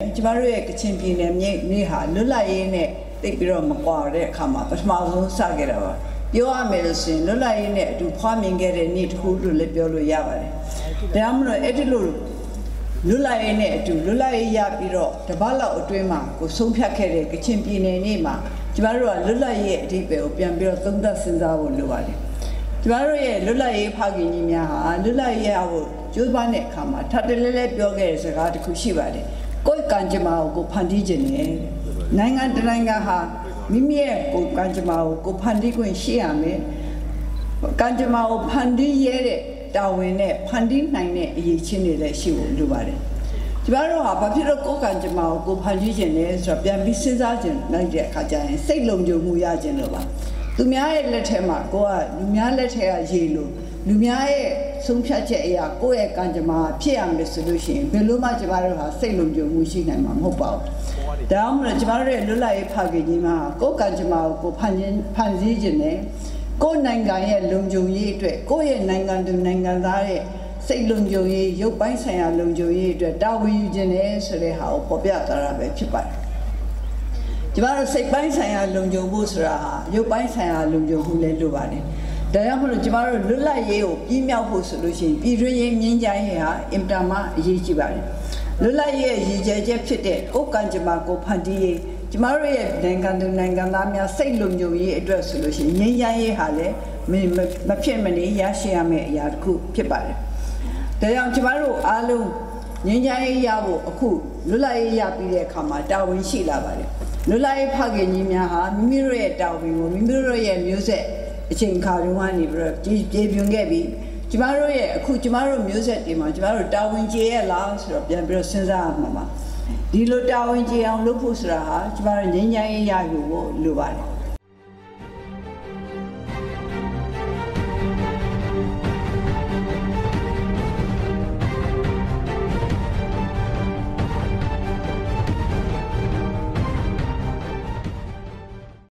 ကျမတို့ရဲ့ကချင်ပြည်နယ်မြေမြေဟာလွတ်လပ်ရေးနဲ့တိတ်ပြီးတော့မကွာတဲ့အခါမှာပထမဆုံးစခဲ့တာပါပြောရမယ်လို့ဆိုရင်လွတ်လပ်ရေးနဲ့အတူဖွားမြင်ခဲ့တဲ့နေ့တစ်ခုလို့လည်းပြောလို့ရပါတယ်ဒါကြောင့်မလို့အဲ့ဒီလိုလွတ်လပ်ရေးနဲ့အတူလွတ်လပ်ရေးရပြီးတော့တပတ်လောက်အတွင်းမှာကိုဆုံးဖြတ်ခဲ့တဲ့ကချင်ပြည်နယ်နေ့မှာကျမတို့ကလွတ်လပ်ရေးရဲ့အဓိပ္ပာယ်ကိုပြန်ပြီးတော့သုံးသပ်စဉ်းစားဖို့လိုပါတယ်ကျမတို့ရဲ့လွတ်လပ်ရေးဖခင်ကြီးများဟာလွတ်လပ်ရေးရဖို့ကြိုးပမ်းတဲ့အခါမှာထပ်တလဲလဲပြောခဲ့တဲ့စကားတစ်ခုရှိပါတယ် ကိုယ်ကံကြမ္မာကိုကိုဖန်တီးခြင်းနဲ့နိုင်ငံတကာနိုင်ငံဟာမိမိရဲ့ကိုယ်ကံကြမ္မာကိုကိုဖန်တီးခွင့်ရှိရမယ်ကံကြမ္မာကိုဖန်တီးရတဲ့တာဝန်နဲ့ဖန်တီးနိုင်တဲ့အရေးချင်းတွေလည်းရှိဖို့လိုပါတယ်ကျမတို့ဟာဘာဖြစ်လို့ကိုယ်ကံကြမ္မာကိုကိုဖန်တီးခြင်းလဲဆိုတော့ပြန်ပြီးစဉ်းစားခြင်းလိုက်တဲ့အခါကျရင်စိတ်လုံခြုံမှုရခြင်းလို့ပါသူများရဲ့လက်ထဲမှာကိုကလူများလက်ထဲကရေလို့ လူများရဲ့ဆုံးဖြတ်ချက်အရာကိုယ့်ရဲ့ကံကြမ္မာဖြစ်ရမယ်ဆိုလို့ရှိရင်ဘယ်လို့မှကျမတို့ဟာစိတ်လုံခြုံမှုရှိနိုင်မှာမဟုတ်ပါဘူး။ဒါမှမဟုတ်ကျမတို့ရဲ့လွတ်လပ်ရေးဖခင်ကြီးမှာကိုယ့်ကံကြမ္မာကိုကိုဖန်ခြင်းဖန်ဆည်းခြင်းနဲ့ကိုယ့်နိုင်ငံရဲ့လုံခြုံရေးအတွက်ကိုယ့်ရဲ့နိုင်ငံသူနိုင်ငံသားရဲ့စိတ်လုံခြုံရေးရုပ်ပိုင်းဆိုင်ရာလုံခြုံရေးအတွက်တာဝန်ယူခြင်းနဲ့ဆိုတဲ့ဟာကိုပေါ်ပြသွားတာပဲဖြစ်ပါတယ်။ကျမတို့စိတ်ပိုင်းဆိုင်ရာလုံခြုံဖို့ဆိုတာဟာရုပ်ပိုင်းဆိုင်ရာလုံခြုံမှုလည်းလိုပါတယ်။ ဒါကြောင့်မလို့ကျမတို့လွတ်လပ်ရေးကိုပြည့်မြောက်ဖို့ဆိုလို့ရှိရင်ပြည်တွင်းရေးမြင်းကြိုင်းရေးဟာအင်တာမအရေးကြီးပါတယ်။လွတ်လပ်ရေးရဲ့ရည်ကြည်ချက်ဖြစ်တဲ့ကိုယ်ကံကြမ္မာကိုဖန်တီးရေးကျမတို့ရဲ့နိုင်ငံသူနိုင်ငံသားများစိတ်လုံခြုံရေးအတွက်ဆိုလို့ရှိရင်ငြိမ်းချမ်းရေးဟာလည်းမဖြစ်မနေရရှိရမယ့်အရာတစ်ခုဖြစ်ပါတယ်။ဒါကြောင့်ကျမတို့အားလုံးငြိမ်းချမ်းရေးရဖို့အခုလွတ်လပ်ရေးရပြီးတဲ့အခါမှာတာဝန်ရှိလာပါတယ်။လွတ်လပ်ရေးဖခင်ကြီးများဟာမိမိတို့ရဲ့တာဝန်ကိုမိမိတို့ရဲ့မျိုးဆက် အချိန်ခါတုန်းကနေပြီးတော့ကြေပြွန်ခဲ့ပြီးကျမတို့ရဲ့အခုကျမတို့မျိုးဆက်တွေမှာကျမတို့တာဝန်ကျေရလားဆိုတော့ပြန်ပြီးတော့စဉ်းစားရမှာပါဒီလိုတာဝန်ကျေအောင်လုပ်ဖို့ဆိုတာဟာကျမတို့ငြိမ်းချမ်းရေးရယူဖို့လိုပါတယ်